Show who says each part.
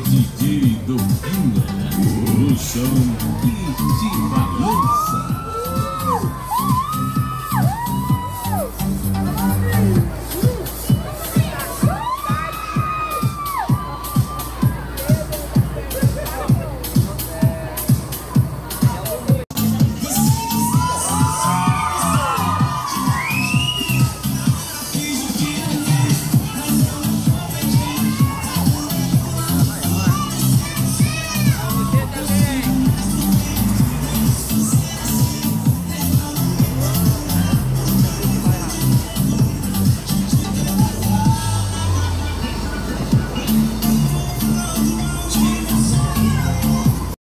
Speaker 1: de, Dominga, domina no chão e te balança.